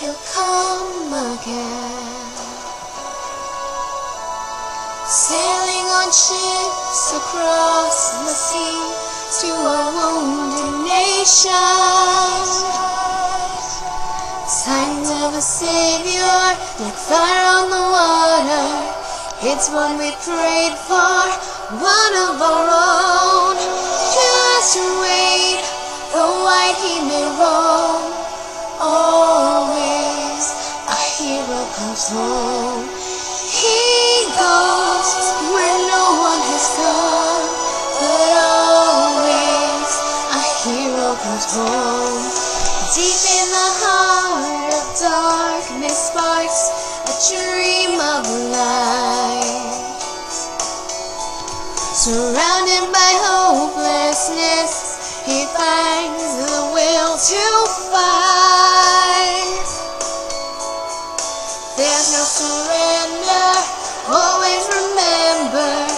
he'll come again. Sailing on ships across the sea to a wounded nation. Signs of a savior like fire on the water. It's one we prayed for, one of our own. Just wait. Hero comes home. He goes where no one has gone, but always a hero comes home. Deep in the heart of darkness sparks a dream of light. Surrounded by hopelessness, he finds the will to fight. There's no surrender, always remember,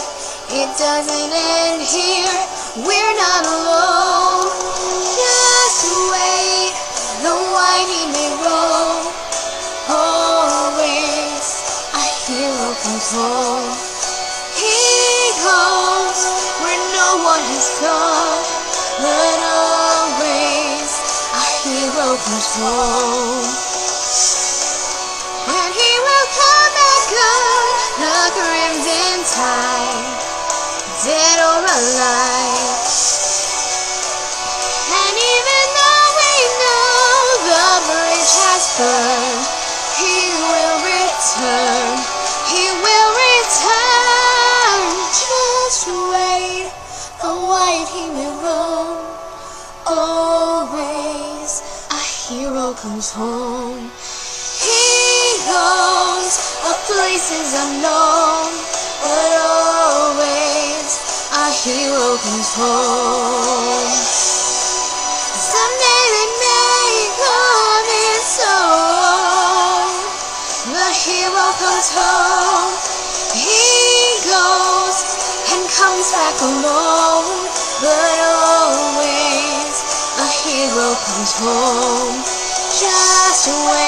it doesn't end here, we're not alone. Just wait, the white may roam. Always a hero comes home. He goes where no one has gone, but always a hero comes home. Dead. And even though we know the bridge has burned, he will return. He will return. Just wait, the white he will roam. Always a hero comes home. He goes a places unknown, hero comes home. Someday they may come in sorrow. The hero comes home. He goes and comes back alone, but always a hero comes home. Just wait,